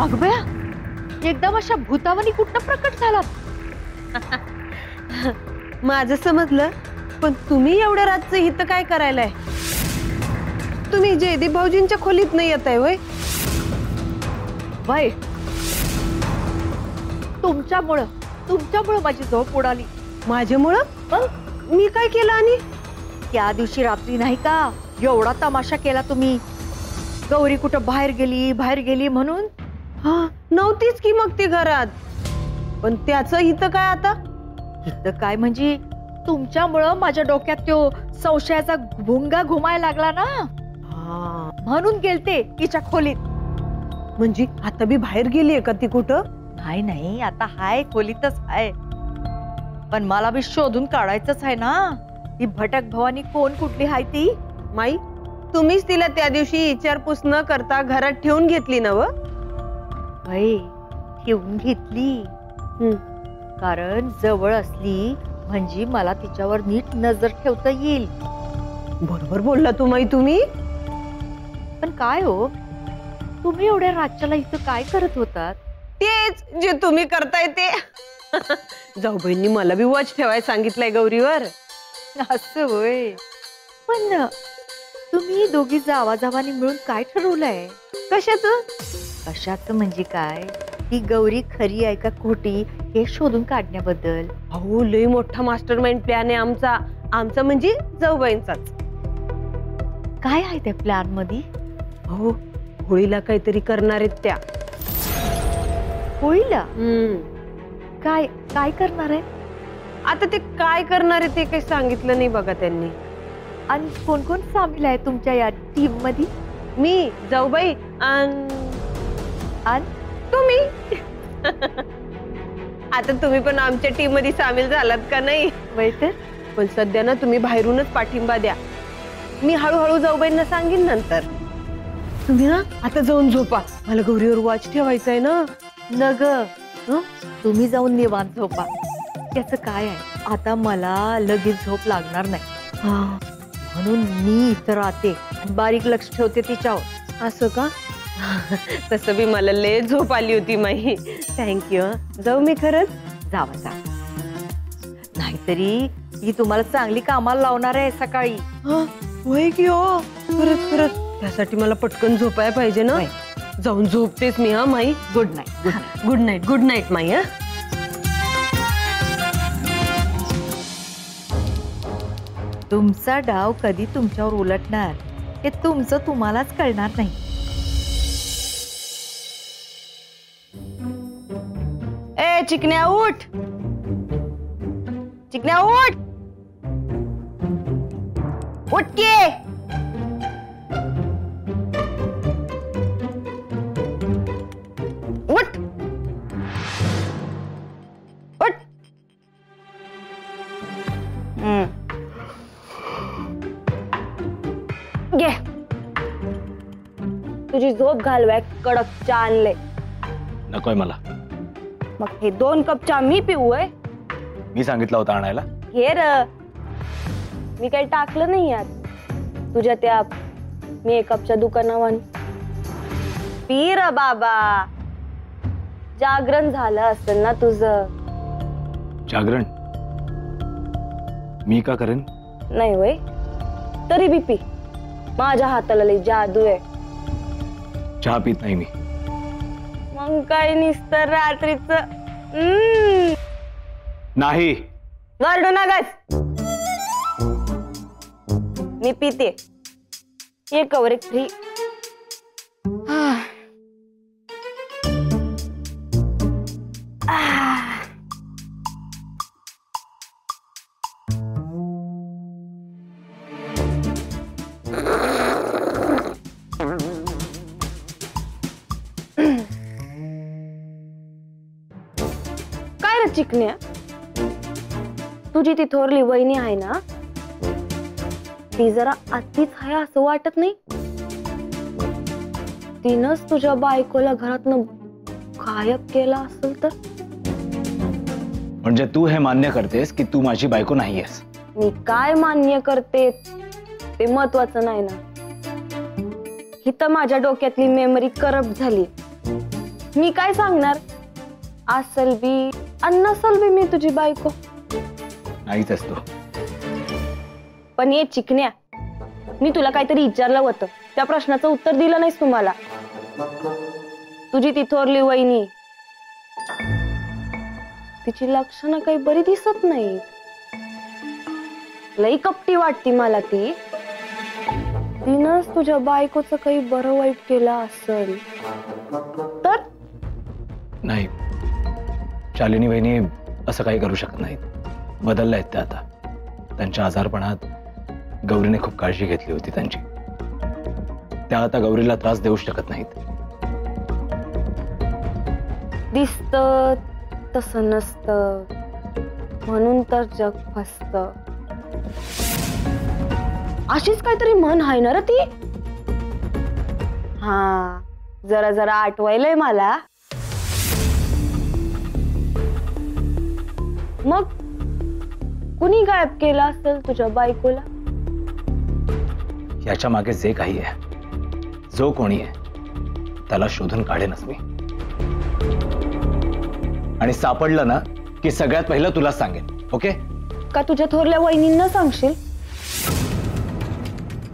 अग बया एकदम अशा भूतावानी कुठं प्रकट झालात? माझं समजलं पण तुम्ही एवढ्या रातचं इथं काय करायलाय? तुम्ही जयदीप भाऊजींच्या खोलीत नाही येत आहे होय बाय तुमच्यामुळं तुमच्यामुळं माझी झोप उडाली. माझ्यामुळं? मी काय केलं आणि? त्या दिवशी रात्री नाही का? एवढा तमाशा केला तुम्ही. गौरी कुठं बाहेर गेली बाहेर गेली म्हणून? हा नव्हतीच की मग ती घरात. पण त्याचं इथं काय आता? इथं काय म्हणजे? तुमच्यामुळं माझ्या डोक्यात तो संशयाचा भुंगा घुमायला लागला ना? म्हणून गेलते तिच्या खोलीत. म्हणजे आता बी बाहेर गेलीये का ती कुठं? नाही नाही आता हाय खोलीतच हाय. पण मला बी शोधून काढायचंच आहे ना? ती भटक भवानी कोण कुठली हाय ती? माई तुम्हीच तिला त्या दिवशी विचारपूस न करता घरात ठेवून घेतली ना व? ठेवून घेतली? कारण जवळ असली म्हणजे मला तिच्यावर नीट नज़र ठेवता येईल. बरोबर बोलला तू माई तुम्ही. पण काय हो? तुम्ही एवढ्या रातच्याला इथं काय करत होतात? तेच जे तुम्ही करताय ते. जाऊ बहिणी मला बी वॉच ठेवाय सांगितलंय गौरीवर. असं होय. पण तुम्ही दोघी जावा मिळून काय ठरवलंय? कशाच? कशाचं म्हणजे काय? ती गौरी खरी आहे का खोटी हे शोधून काढण्याबद्दल. अहो लय मोठा मास्टर माइंड प्लॅन आहे आमचा. आमचा म्हणजे जाऊबाईंचाच काय आहे त्या प्लॅन मध्ये अहो होळीला काहीतरी करणार आहेत त्या. होईल हम्म. काय काय करणार आहे आता ते काय करणार आहे ते काही सांगितलं नाही बघा त्यांनी. आणि कोण कोण सामील आहे तुमच्या या टीम मध्ये मी जाऊबाई आणि तुम्ही. आता तुम्ही पण आमच्या टीम मध्ये सामील झालात का नाही? तर पण सध्या ना तुम्ही बाहेरूनच पाठिंबा द्या. मी हळूहळू जाऊबाईंना सांगेन नंतर. तुम्ही ना आता जाऊन झोपा. मला गौरीवर वॉच ठेवायचं आहे ना. नग हं? तुम्ही जाऊन निवांत झोपा. त्याचं काय आहे? आता मला लगेच झोप लागणार नाही. म्हणून मी इथं राहते बारीक लक्ष ठेवते तिच्यावर. असं का? तसं बी मला लय झोप आली होती माही थँक्यू जाऊ मी खरंच. जावा जा नाहीतरी ही तुम्हाला चांगली कामाला लावणार आहे सकाळी. होय की हो? खरंच खरंच. त्यासाठी मला पटकन झोपाय पाहिजे ना. जाऊन झोपतेच मी हा माई? Good night good night good night माई हा. तुमचा डाव कधी तुमच्यावर उलटणार, हे तुमचं तुम्हालाच कळणार नाही. ए, चिकन्या, उठ! चिकन्या, उठ! उठ के! तुझी झोप घालवाय कडक चहा आणले नकोय मला. मग हे दोन कप चहा मी पिऊ मी सांगितलं होतं आणायला. हे र. मी काही टाकलं नाही यात. तुझ्या त्या मेकअपच्या दुकानावर. पी र बाबा. जागरण झालं असेल ना तुझं? जागरण? मी का करेन? नाही वय तरी बी पी. माझ्या हाताला लई जादू आहे. चहा पित नाही मी. मग काय निस्तर रात्रीच? नाही. गरडू नगस. मी पिते. ये कवर एक फ्री. काय तुझी ती थोरली वहिनी आहे ना ती जरा अतिच आहे असं वाटत नाही तिनंच तुझ्या बायकोला घरातनं गायब केला असेल तर म्हणजे तू हे मान्य करतेस की तू माझी बायको नाहीयेस मी काय मान्य करते ते महत्वाचं नाही ना ही तर माझ्या डोक्यातली मेमरी करप्ट झाली मी काय सांगणार असल बी आणि नसल बी मी तुझी बायको नाहीच असतो पण ये चिकण्या मी तुला काहीतरी विचारलं होतं त्या प्रश्नाचं उत्तर दिलं नाहीस तुम्हाला. तुझी ती थोरली वहिनी तिची लक्षणं काही बरी दिसत नाही लई कपटी वाटती मला ती. तिनंच तुझ्या बायकोचं काही बरं वाईट केलं असेल. तर? नाही. शालिनी बहिणी असं काही करू शकत नाहीत. बदलल्या आहेत त्या आता. त्यांच्या आजारपणात गौरीने खूप काळजी घेतली होती त्यांची. त्या आता गौरीला त्रास देऊ शकत नाहीत. दिसत तसं नसतं. म्हणून तर जग फसत. अशीच काहीतरी मन आहे ना रे ती? हा जरा जरा आठवायलंय मला. मग कुणी गायब केला असेल तुझ्या बायकोला? याच्या मागे जे काही आहे जो कोणी आहे त्याला शोधून काढेनच मी. आणि सापडलं ना की सगळ्यात पहिलं तुला सांगेन ओके? का तुझ्या थोरल्या वहिनींना सांगशील?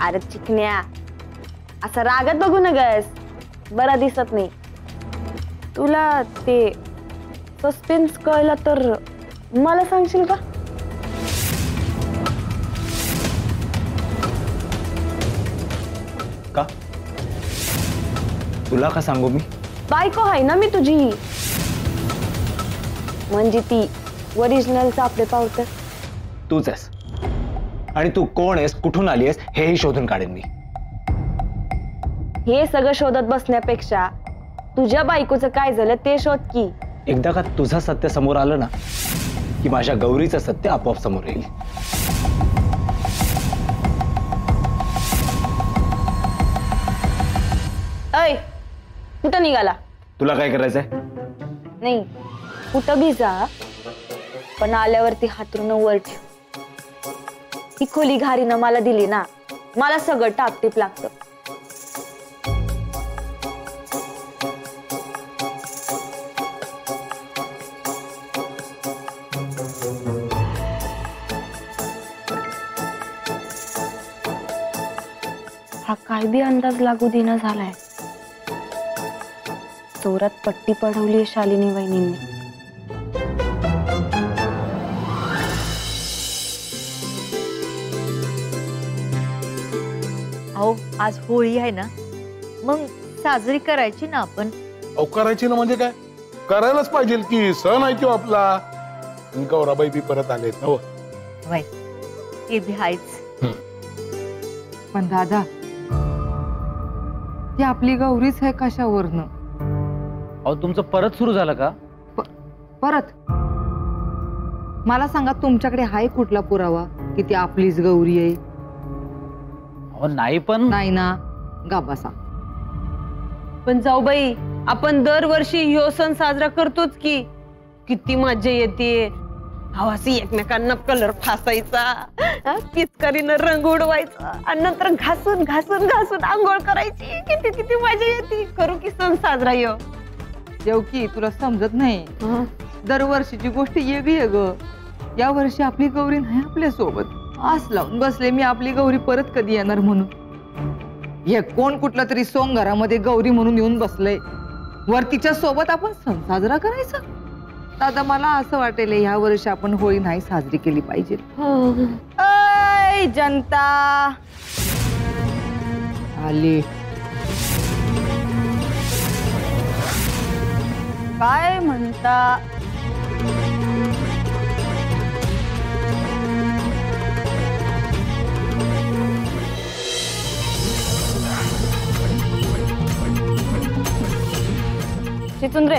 अरे चिकण्या असं रागत बघू नगस. बरा दिसत नाही. तुला ते सस्पेन्स कळला तर मला सांगशील का? का? तुला का सांगू मी? बायको आहे ना मी तुझी. म्हणजे ती ओरिजिनल चापडे पावत. तूच आहेस. आणि तू कोण आहेस कुठून आली आहेस हेही शोधून काढेन मी. हे सगळं शोधत बसण्यापेक्षा तुझ्या बायकोचं काय झालं ते शोध की. एकदा का तुझं सत्य समोर आलं ना की माझ्या गौरीचं सत्य आपोआप समोर येईल. ऐ कुठं निघाला? तुला काय करायचंय? नाही कुठं बी जा पण आल्यावरती हातरून वर ठेव. ती खोली घारीनं मला दिली ना मला सगळं टापटीप लागतं. हा काय बी अंदाज लागू देणं झालाय. चोरात पट्टी पडवली शालिनी वहिनींनी. अहो आज होळी आहे ना? मग साजरी करायची ना आपण? अहो करायची ना म्हणजे काय? करायलाच पाहिजे की सण आहे तो आपला. आणि गौराबाई बी परत आलेत. ना हो. वय ते बी आहेच. पण दादा ती आपली गौरीच आहे कशावरनं? अहो तुमचं परत सुरू झालं का? परत? मला सांगा तुमच्याकडे आहे कुठला पुरावा की ती आपलीच गौरी आहे? अहो नाही पण. नाही ना. गा बसा. पण जाऊ बाई आपण दरवर्षी ह्यो सण साजरा करतोच की. किती मजा येते हवासी एकमेकांना कलर फासायचा. पिचकारीनं रंग उडवायचा. आणि नंतर घासून घासून घासून आंघोळ करायची. किती किती मज़ा येते. करू की सण साजरा यो. देवकी तुला समजत नाही. दरवर्षीची गोष्ट वेगळी आहे ग. या वर्षी आपली गौरी नाही आपल्या सोबत. आस लावून बसले मी आपली गौरी परत कधी येणार म्हणून. हे कोण कुठला तरी सोंग घरामध्ये गौरी म्हणून येऊन बसलंय. वर तिच्या सोबत आपण सण साजरा करायचा? दादा मला असं वाटेल ह्या वर्षी आपण होळी नाही साजरी केली पाहिजे. ऐ जनता! आली. काय म्हणता? चिचून रे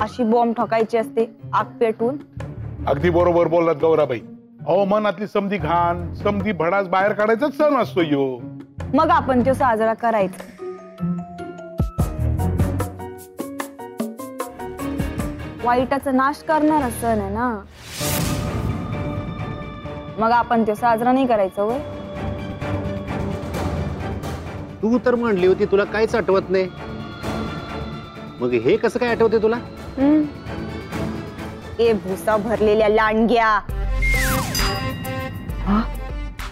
अशी बॉम्ब ठोकायची असते आग पेटवून अगदी बरोबर बोललात गौराबाई. अहो मनातली समधी घाण समधी भडास बाहेर काढायचा सण असतो यो. मग आपण तो साजरा करायचा. वाईटाचा नाश करणारा सण आहे ना. मग आपण तो साजरा नाही करायचा वय तू तर म्हणली होती तुला काहीच आठवत नाही. मग हे कसं काय आठवते तुला? हम्म. ए भुसा भरलेल्या लांडग्या.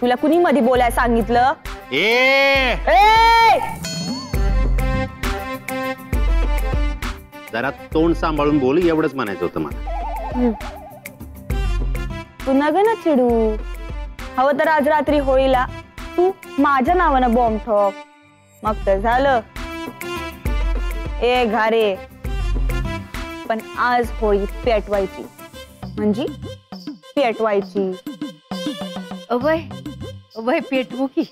तुला कुणी मध्ये बोलाय सांगितलं? ए! जरा तोंड सांभाळून बोल एवढंच म्हणायचं होतं मला. तू नग ना चिडू. हवं तर आज रात्री होळीला तू माझ्या नावानं बॉम्ब ठोक. मग तर झालं. ए घारे. पण आज होळी पेटवायची. म्हणजे पेटवायची. अभय अभय पेटवू की.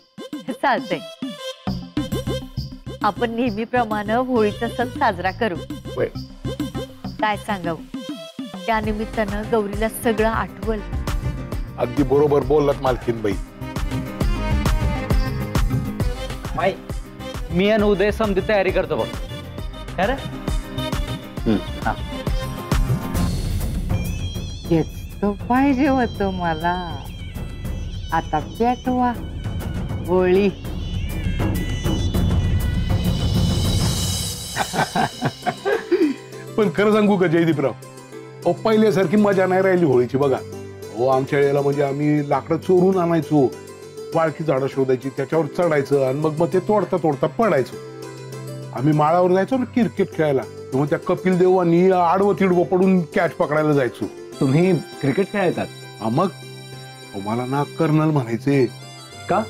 चालतंय. आपण नेहमीप्रमाणे होळीचा सण साजरा करू. काय सांगावं? त्या निमित्तानं गौरीला सगळं आठवल. अगदी बरोबर बोललात मालकीनबाई. माई मी उदय समधी तयारी करतो बघ. काय रे हम्म. हा. हेच तर पाहिजे होतं मला. आता पेटवा. होळी पण खरं सांगू का जयदीपराव? अहो पहिल्यासारखी मज़ा नाही राहिली होळीची बघा. हो आमच्या वेळेला म्हणजे आम्ही लाकडं चोरून आणायचो. वाळकी झाडं शोधायची त्याच्यावर चढायचं आणि मग मग ते तोडता तोडता पडायचो आम्ही माळावर जायचो ना क्रिकेट खेळायला. तेव्हा त्या कपिल देव आणि आडवं तिडवं पडून कॅच पकडायला जायचो. तुम्ही क्रिकेट खेळायचात? हा मग? मला ना कर्नल म्हणायचे. का?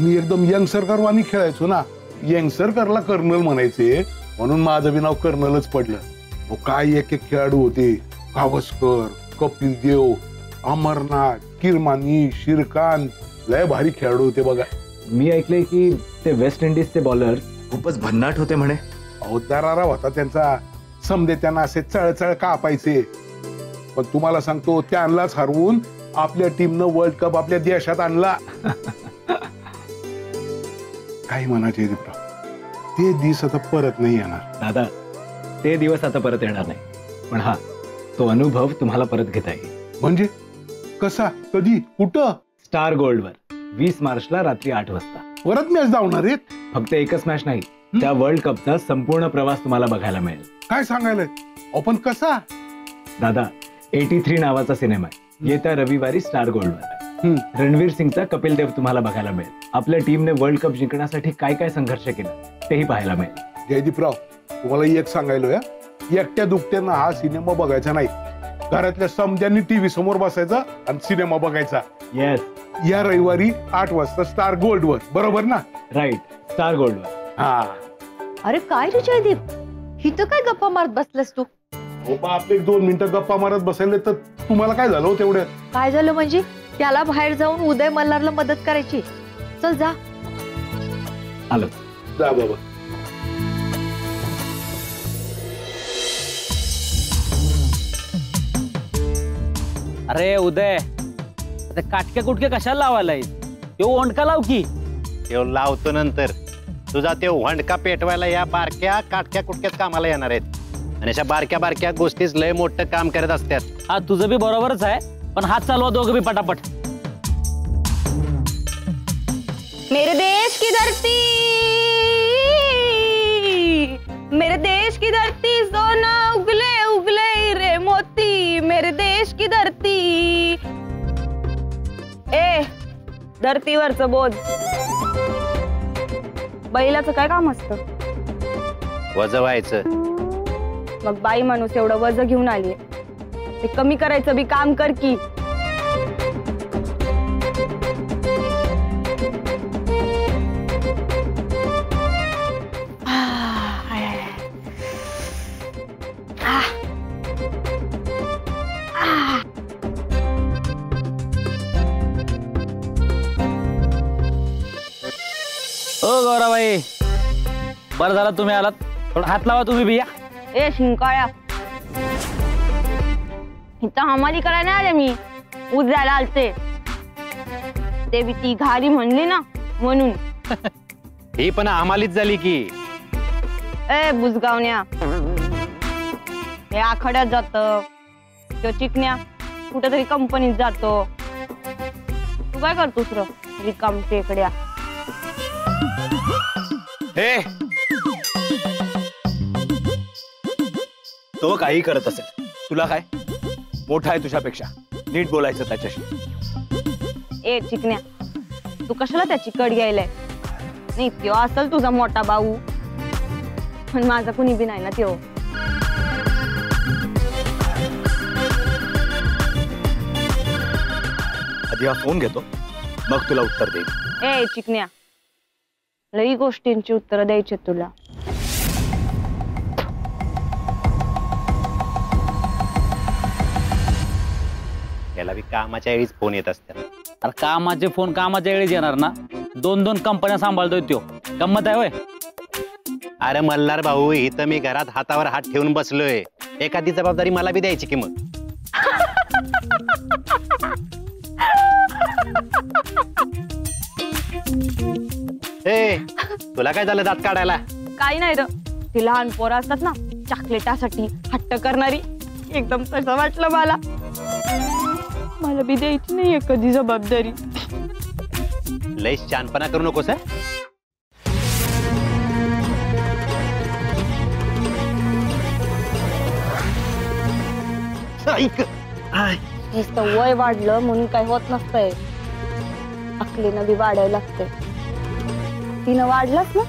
मी एकदम यंग सरकारवानी खेळायचो ना. यंग सरकारला कर्नल म्हणायचे. म्हणून माझं बी नाव कर्नलच पडलं. काय एक एक खेळाडू होते. गावस्कर कपिल देव अमरनाथ किरमानी शिरकान लय भारी खेळाडू होते बघा. मी ऐकलंय की ते वेस्ट इंडिजचे बॉलर खूपच भन्नाट होते म्हणे. अहो दरारा होता त्यांचा. समजे त्यांना असे चळचळ कापायचे. पण तुम्हाला सांगतो त्यांनाच हरवून आपल्या टीमनं वर्ल्ड कप आपल्या देशात आणला. काही म्हणायचे ते दिवस आता परत नाही येणार. दादा ते दिवस आता परत येणार नाही. पण हा तो अनुभव तुम्हाला परत घेता येईल. म्हणजे? कसा? कधी? कुठं? स्टार गोल्डवर. वीस मार्चला रात्री आठ वाजता. परत मॅच धावणार आहेत? फक्त एकच मॅच नाही. त्या वर्ल्ड कपचा संपूर्ण प्रवास तुम्हाला बघायला मिळेल. काय सांगायला पण कसा? दादा एटी थ्री नावाचा सिनेमा आहे. येत्या रविवारी स्टार गोल्डवर. रणवीर सिंगचा कपिल देव तुम्हाला बघायला मिळेल. आपल्या टीमने वर्ल्ड कप जिंकण्यासाठी काय काय संघर्ष केला तेही पाहायला मिळेल. जयदीपराव तुम्हाला एक सांगायलो या एकट्या दुकट्यांना हा सिनेमा बघायचा नाही. घरातल्या समजांनी टीव्ही समोर बसायचा आणि सिनेमा बघायचा. येस या रविवारी आठ वाजता स्टार गोल्ड वर. बरोबर ना? राईट स्टार गोल्डवर हा. अरे काय रे जयदीप? हिथं काय गप्पा मारत बसलास तू? हो बा, आपले एक दोन मिनिटं गप्पा मारत बसायले तर तुम्हाला काय झालं हो तेवढं? काय झालं म्हणजे? त्याला बाहेर जाऊन उदय मल्हारला मदत करायची. चल जा. आलं. जा बाबा. अरे उदय आता काटक्या कुटक्या कशाला लावायला तो ओंडका लाव की. तेव्हा लावतो नंतर. तुझा ते वंडका पेटवायला या बारक्या काटक्या कुटक्याच कामाला येणार आहेत. आणि अशा बारक्या बारक्या गोष्टीच लय मोठं काम करत असतात हा तुझं बी बरोबरच आहे पण हात चालवा दोघं बी पटापट. मेरे देश की धरती मेरे देश की धरती सोना उगले मेरे देश की धरती। ए धरतीवरच बोध बैलाचं काय काम असतं? वज व्हायचं. मग बाई माणूस एवढं वज घेऊन आली. ते कमी करायचं बी काम कर की. नवराबाई बरं झालं तुम्ही आलात. थोडा हात लावा तुम्ही बिया. ए शिंकाळ्या. इथं हमाली करायला नाही आले मी. उद्याला आलते. ते बी ती घारी म्हणली ना म्हणून. ही पण आम्हालीच झाली की. ए बुजगावण्या. हे आखाड्यात जात. तो चिकण्या कुठेतरी कंपनीत जातो. तू काय करतोस रिकाम टेकड्या हे। तो काही करत असेल. तुला काय? मोठा आहे तुझ्यापेक्षा. नीट बोलायचं त्याच्याशी. ए चिकण्या तू कशाला त्याची कड घ्यायलाय नाही त्यो असल तुझा मोठा भाऊ. पण माझा कुणी बी नाही ना त्यो. आधी हा फ़ोन घेतो. मग तुला उत्तर देईल ए चिकण्या लई गोष्टींची उत्तरं द्यायची तुला याला बी कामाच्या वेळीच फ़ोन येत असतात अरे कामाचे फ़ोन कामाच्या वेळेस येणार ना दोन दोन कंपन्या सांभाळतोय त्यो गंमत आहे होय अरे मल्हार भाऊ इथं मी घरात हातावर हात ठेवून बसलोय एखादी जबाबदारी मला बी द्यायची की मग ए तुला काय झालं दात काढायला? काही नाही र ती लहान पोरं असतात ना चॉकलेटासाठी हट्ट करणारी. एकदम तसं वाटलं मला. मला बी द्यायची नाहीये कधी जबाबदारी. लय शानपणा करू नकोस हं? ऐक नुसतं वय वाढलं म्हणून काही होत नसतंय. अकलीनं बी वाढायला लागतंय. तिनं वाढलंच ना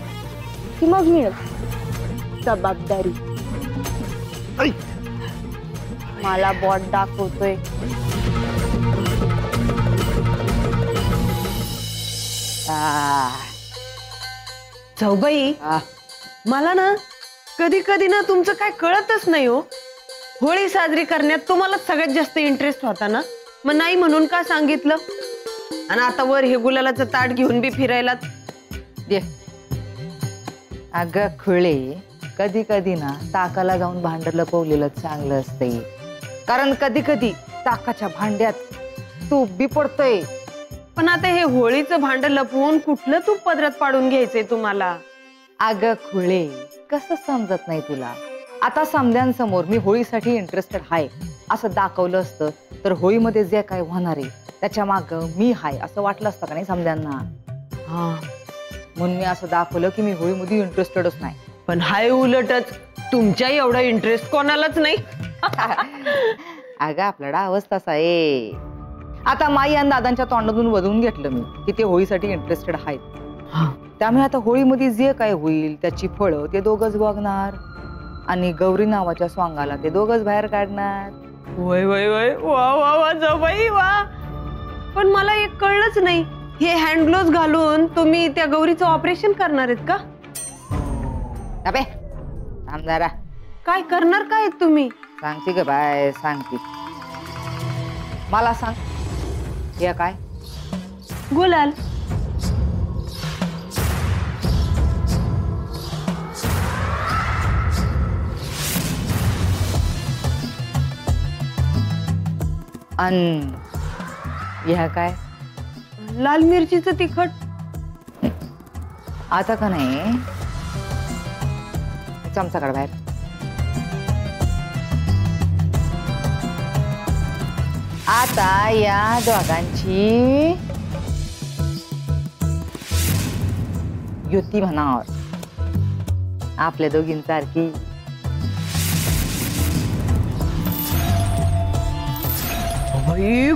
की मग मिळत जबाबदारी. मला बॉट दाखवतोय. जाऊबाई मला ना कधी कधी ना तुमचं काय कळतच नाही हो. होळी साजरी करण्यात तुम्हाला सगळ्यात जास्त इंटरेस्ट होता ना. मग नाही म्हणून का सांगितलं? आणि आता वर हे गुलालाचं ताट घेऊन बी फिरायला दे अगं खुळे कधी कधी ना ताकाला जाऊन भांड लपवलेलं चांगलं असतंय. कारण कधी कधी ताकाच्या भांड्यात तूप बी पडतंय. पण आता हे होळीचं भांड लपवून कुठलं तूप पदरात पाडून घ्यायचंय तुम्हाला? अगं खुळे कसं समजत नाही तुला? आता समद्यांसमोर मी होळीसाठी इंटरेस्टेड आहे असं दाखवलं असतं. तर होळीमध्ये जे काय होणार आहे त्याच्या माग मी हाय असं वाटलं असतं का नाही समद्यांना? हा. म्हणून मी असं दाखवलं की मी होळीमध्ये इंटरेस्टेडच नाही. पण हाय उलटच तुमच्या एवढा इंटरेस्ट कोणालाच नाही. अगं आपला डावच तसा आहे. आता माई आणि दादांच्या तोंडातून वधवून घेतलं मी की ते होळीसाठी इंटरेस्टेड आहेत. त्यामुळे आता होळीमध्ये जे काय होईल त्याची फळं ते दोघच बघणार. आणि गौरी नावाच्या स्वांगाला ते दोघच बाहेर काढणार. वय वय वय. वा वा वा जाबाई वा. पण मला एक कळलंच नाही. हे हँड ग्लोव्ह घालून तुम्ही त्या गौरीचं ऑपरेशन करणार आहेत का? अबे थांब जरा. काय करणार काय तुम्ही? सांगते ग बाय सांगते. मला सांग. हे काय? गुलाल. अन ह्या काय? लाल मिरचीचं तिखट। आता का नाही? चमचा काढ बाहेर। आता या दोघांची युती म्हणावर आपल्या दोघींसारखी।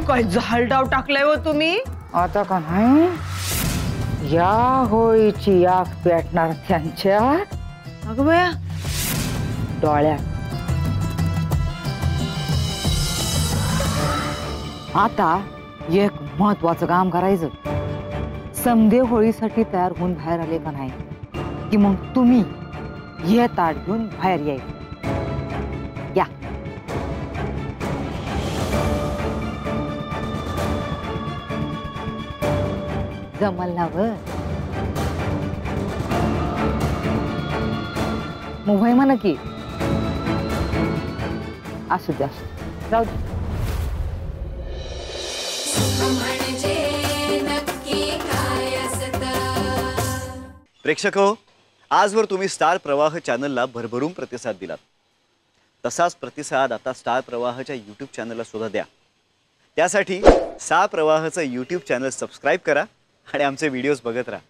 काय झालडाव टाकलाय हो तुम्ही? आता का नाही या होळीची आग पेटणार अगं बया डोळ्यात आता एक महत्वाचं काम करायचं समदे होळीसाठी तयार होऊन बाहेर आले का नाही की मग तुम्ही हे ताट घेऊन बाहेर यायचं या जमल ना वर मोबाईल म्हणा की असू द्या. जाऊ दे. प्रेक्षक हो आजवर तुम्ही स्टार प्रवाह चॅनलला भरभरून प्रतिसाद दिलात. तसाच प्रतिसाद आता स्टार प्रवाहच्या यूट्यूब चॅनलला सुद्धा द्या. त्यासाठी स्टार प्रवाहचं यूट्यूब चॅनल सबस्क्राईब करा. आणि आमचे व्हिडिओज बघत राहा.